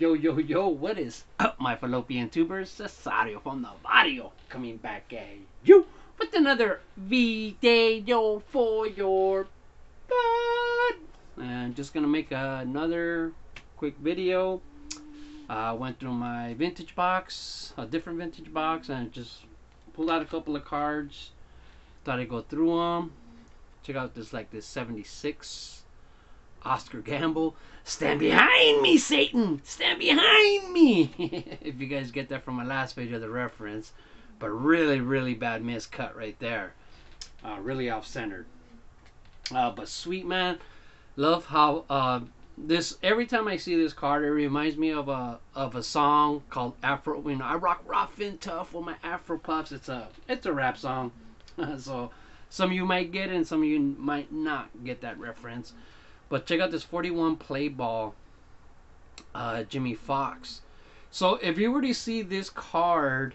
Yo, yo, yo, what is up, my fallopian tubers? Cesario from the barrio coming back at you with another video for your butt. And just gonna make another quick video. I uh, went through my vintage box, a different vintage box, and just pulled out a couple of cards. Thought I'd go through them. Check out this, like this 76 Oscar Gamble. Stand behind me, Satan! Stand behind me! if you guys get that from my last video, the reference. But really, really bad miscut right there. Uh, really off-centered. Uh, but sweet man, love how uh, this. Every time I see this card, it reminds me of a of a song called Afro. You know, I rock rough and tough with my Afro puffs. It's a it's a rap song, so some of you might get it, and some of you might not get that reference. But check out this 41 play ball, uh, Jimmie Foxx. So if you were to see this card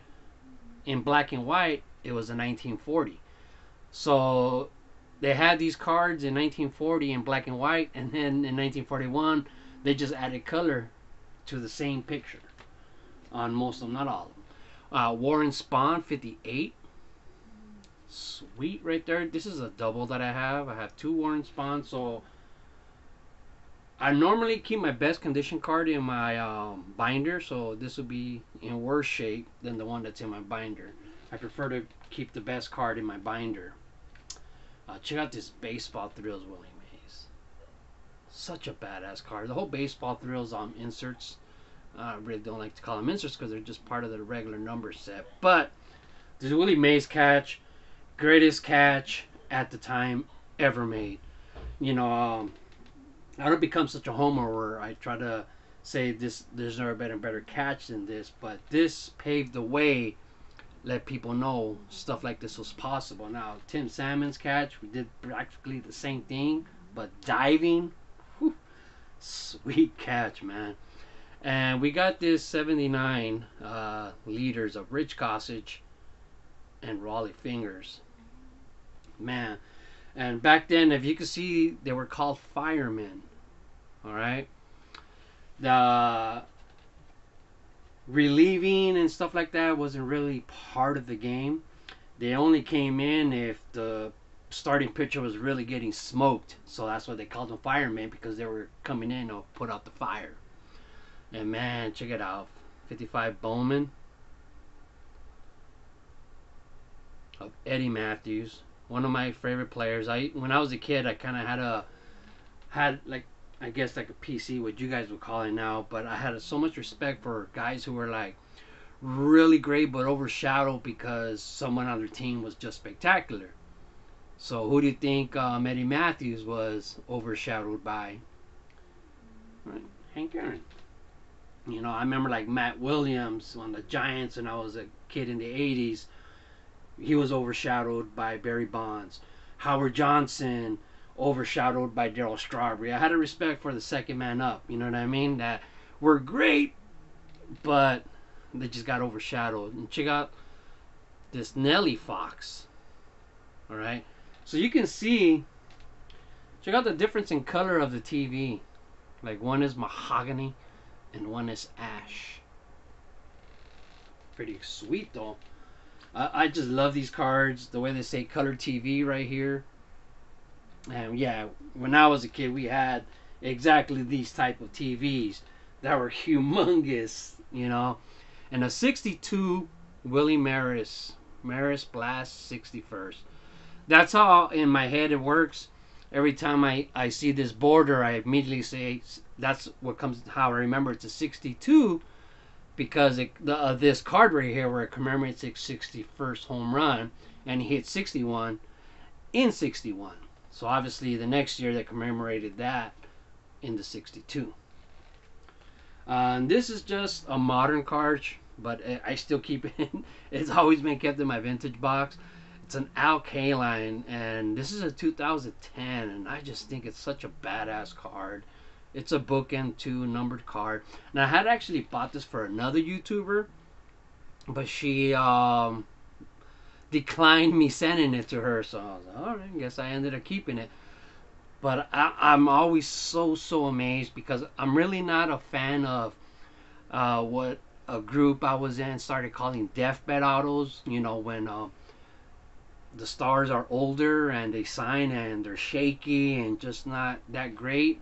in black and white, it was a 1940. So they had these cards in 1940 in black and white, and then in 1941 they just added color to the same picture on most of them, not all of them. Uh, Warren Spahn 58. Sweet right there. This is a double that I have. I have two Warren Spahn, so I normally keep my best condition card in my um, binder, so this will be in worse shape than the one that's in my binder. I prefer to keep the best card in my binder. Uh, check out this Baseball Thrills Willie Mays. Such a badass card. The whole Baseball Thrills um, inserts, I really don't like to call them inserts because they're just part of the regular number set. But this Willie Mays catch, greatest catch at the time ever made. You know, um, I don't become such a homer where I try to say this there's never been a better catch than this, but this paved the way, let people know stuff like this was possible. Now Tim Salmon's catch, we did practically the same thing, but diving, whew, sweet catch, man. And we got this 79 uh, liters of Rich Gossage and Rollie Fingers. Man, and back then, if you could see, they were called firemen. All right. The relieving and stuff like that wasn't really part of the game. They only came in if the starting pitcher was really getting smoked. So that's why they called them firemen because they were coming in to put out the fire. And man, check it out. 55 Bowman of Eddie Mathews one of my favorite players. I when I was a kid, I kind of had a had like I guess like a PC, what you guys would call it now. But I had so much respect for guys who were like really great, but overshadowed because someone on their team was just spectacular. So who do you think um, Eddie Mathews was overshadowed by? Right, Hank Aaron. You know, I remember like Matt Williams on the Giants when I was a kid in the '80s he was overshadowed by Barry Bonds. Howard Johnson overshadowed by Darryl Strawberry. I had a respect for the second man up. You know what I mean? That were great, but they just got overshadowed. And check out this Nellie Fox. All right, so you can see. Check out the difference in color of the TV. Like one is mahogany, and one is ash. Pretty sweet though. I, I just love these cards. The way they say color TV right here. And yeah, when I was a kid, we had exactly these type of TVs that were humongous, you know. And a 62 Willie Maris, Maris Blast 61st. That's how in my head it works. Every time I, I see this border, I immediately say that's what comes how I remember it's a 62 because it, the, uh, this card right here where it commemorates his 61st home run and he hit 61 in 61 so obviously the next year they commemorated that in the 62 uh, this is just a modern card but I still keep it. It's always been kept in my vintage box. It's an Al Kaline and this is a 2010 and I just think it's such a badass card it's a bookend two numbered card. And I had actually bought this for another YouTuber, but she um, declined me sending it to her. So I was like, all right, I guess I ended up keeping it. But I, I'm always so so amazed because I'm really not a fan of uh, what a group I was in started calling deathbed autos. You know when uh, the stars are older and they sign and they're shaky and just not that great,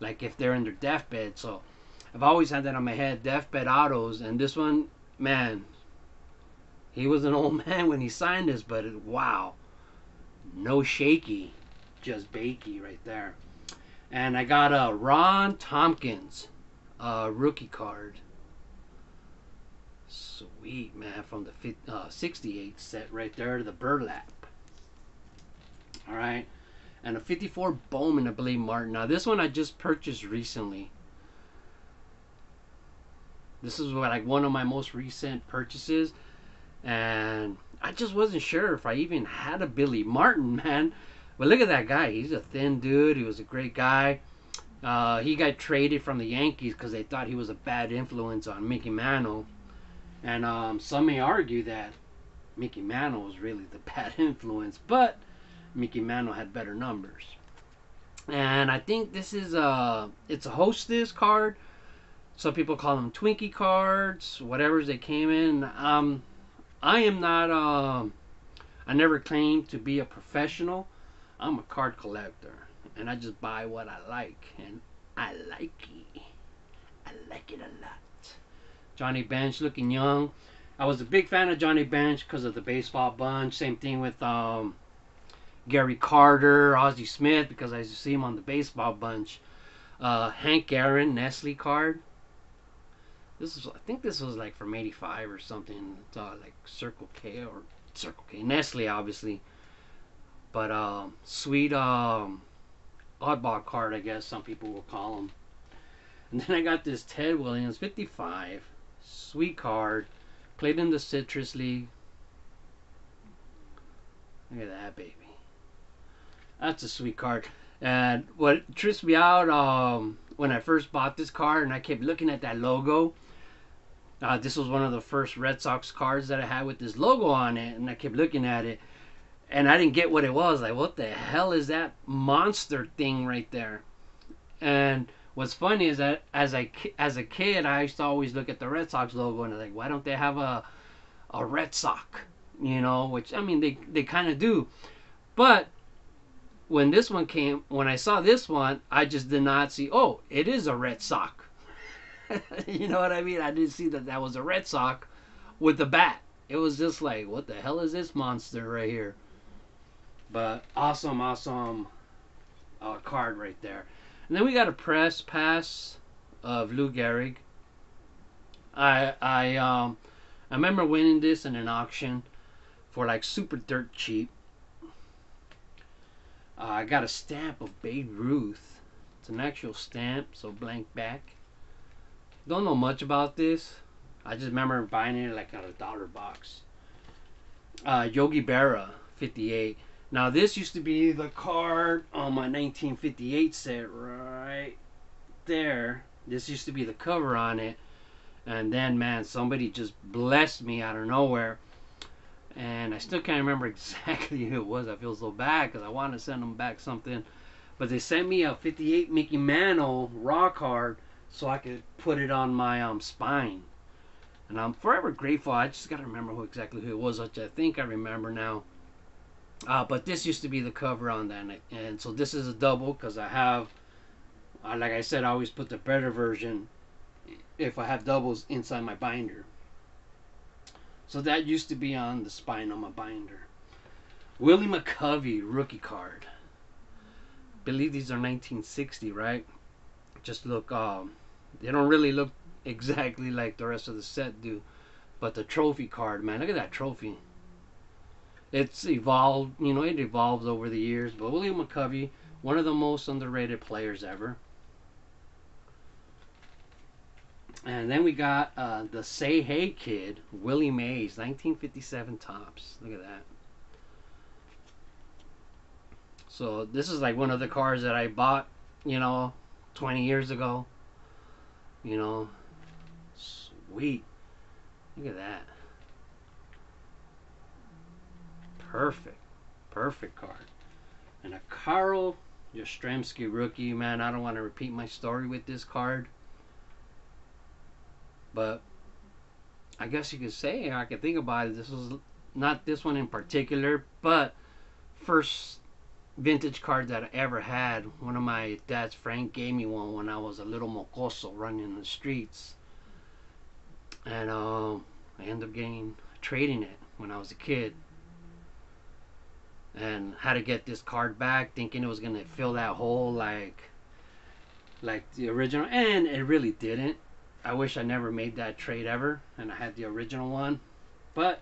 like if they're in their deathbed. So I've always had that on my head, deathbed autos, and this one, man, he was an old man when he signed this, but it, wow, no shaky, just bakey right there. And I got a Ron Tompkins uh, rookie card. Sweet man, from the uh, 68 set right there, the burlap. All right, and a 54 Bowman, I believe Martin. Now this one I just purchased recently. This is like one of my most recent purchases, and I just wasn't sure if I even had a Billy Martin, man. But look at that guy. He's a thin dude. He was a great guy. Uh, he got traded from the Yankees because they thought he was a bad influence on Mickey Mantle. And um, some may argue that Mickey Mantle was really the bad influence, but Mickey Mantle had better numbers. And I think this is a it's a hostess card. Some people call them Twinkie cards, whatever they came in. Um, I am not. Um, I never claimed to be a professional. I'm a card collector, and I just buy what I like, and I like it. I like it a lot. Johnny Bench looking young. I was a big fan of Johnny Bench because of the baseball bunch. Same thing with um, Gary Carter, Ozzie Smith, because I see him on the baseball bunch. Uh, Hank Aaron, Nestle card. This is, I think this was like from '85 or something. It's uh, like Circle K or Circle K, Nestle, obviously. But um, sweet um, oddball card, I guess some people will call them. And then I got this Ted Williams 55, sweet card, played in the Citrus League. Look at that baby. That's a sweet card. And what trips me out um, when I first bought this card, and I kept looking at that logo. Uh, this was one of the first Red Sox cards that I had with this logo on it, and I kept looking at it, and I didn't get what it was. Like, what the hell is that monster thing right there? And what's funny is that as I as a kid, I used to always look at the Red Sox logo and I'm like, why don't they have a a Red Sox? You know, which I mean they they kind of do, but when this one came, when I saw this one, I just did not see. Oh, it is a Red sock. you know what I mean? I didn't see that that was a Red sock with the bat. It was just like, what the hell is this monster right here? But awesome, awesome uh, card right there. And then we got a press pass of Lou Gehrig. I I um I remember winning this in an auction for like super dirt cheap. Uh, I got a stamp of Babe Ruth. It's an actual stamp, so blank back. Don't know much about this. I just remember buying it like at a dollar box. Uh, Yogi Berra, 58. Now this used to be the card on my 1958 set right there. This used to be the cover on it. And then, man, somebody just blessed me out of nowhere and I still can't remember exactly who it was. I feel so bad because I wanted to send them back something, but they sent me a 58 Mickey Mantle raw card so I could put it on my um spine, and I'm forever grateful. I just gotta remember who exactly who it was, which I think I remember now. Uh, but this used to be the cover on that, and so this is a double because I have, uh, like I said, I always put the better version if I have doubles inside my binder. So that used to be on the spine on my binder. Willie McCovey rookie card. Believe these are 1960, right? Just look, um, they don't really look exactly like the rest of the set do. But the trophy card, man, look at that trophy. It's evolved, you know, it evolves over the years. But Willie McCovey, one of the most underrated players ever. And then we got uh, the Say Hey Kid, Willie Mays, 1957 Topps. Look at that. So this is like one of the cars that I bought, you know, 20 years ago. You know, sweet. Look at that. Perfect. Perfect card. And a Carl Yastrzemski rookie. Man, I don't want to repeat my story with this card. But I guess you could say I could think about it. This was not this one in particular, but first vintage card that I ever had. One of my dad's friend gave me one when I was a little mocoso running the streets, and um, I ended up getting trading it when I was a kid, and had to get this card back, thinking it was gonna fill that hole like like the original, and it really didn't. I wish I never made that trade ever, and I had the original one, but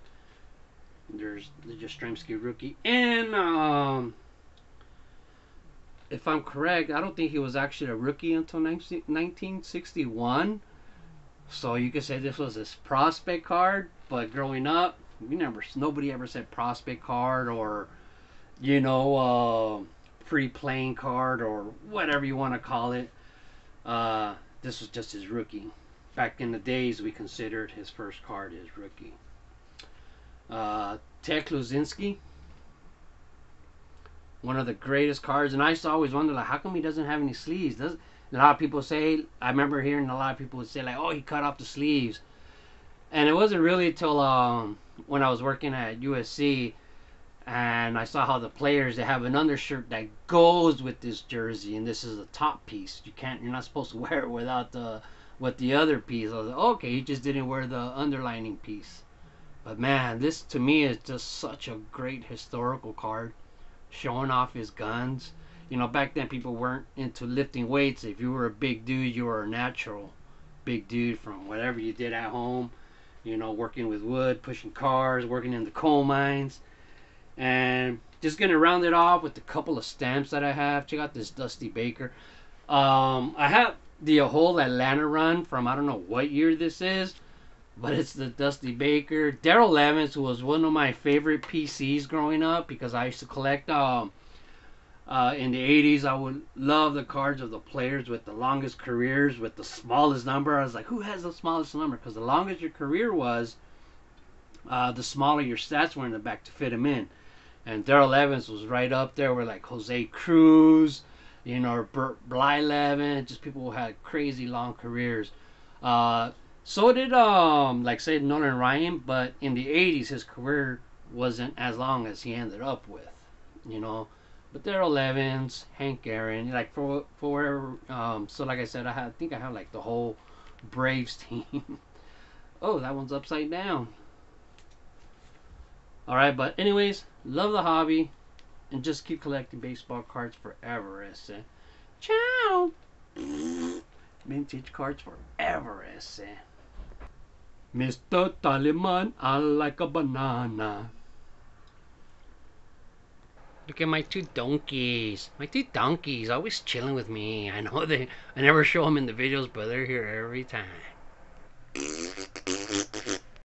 there's the Yastrzemski rookie, and um, if I'm correct, I don't think he was actually a rookie until 19, 1961. So you could say this was his prospect card, but growing up, we never, nobody ever said prospect card or, you know, uh, pre-playing card or whatever you want to call it. Uh, this was just his rookie. Back in the days, we considered his first card his rookie. Uh, Ted Kluszewski, one of the greatest cards, and I used to always wonder like, how come he doesn't have any sleeves? Does a lot of people say? I remember hearing a lot of people would say like, oh, he cut off the sleeves, and it wasn't really till um, when I was working at USC and I saw how the players they have an undershirt that goes with this jersey, and this is the top piece. You can't, you're not supposed to wear it without the with the other piece. I was like, okay, he just didn't wear the underlining piece. But man, this to me is just such a great historical card, showing off his guns. You know, back then people weren't into lifting weights. If you were a big dude, you were a natural big dude from whatever you did at home. You know, working with wood, pushing cars, working in the coal mines and just gonna round it off with a couple of stamps that I have. Check out this Dusty Baker. Um, I have the whole Atlanta run from I don't know what year this is, but it's the Dusty Baker. Darrell Evans was one of my favorite PCs growing up because I used to collect um uh, in the 80s, I would love the cards of the players with the longest careers, with the smallest number. I was like, who has the smallest number? Because the longest your career was, uh, the smaller your stats were in the back to fit them in and Darrell Evans was right up there with like Jose Cruz, you know, Bert Blyleven, just people who had crazy long careers. Uh, so did um like say Nolan Ryan, but in the '80s his career wasn't as long as he ended up with, you know. But Darrell Evans, Hank Aaron, like for for um so like I said, I, have, I think I have like the whole Braves team. oh, that one's upside down. All right, but anyways, love the hobby, and just keep collecting baseball cards forever, ese. Ciao. Vintage cards forever, ese. Mr. Taliman, I like a banana. Look at my two donkeys. My two donkeys always chilling with me. I know they I never show them in the videos, but they're here every time.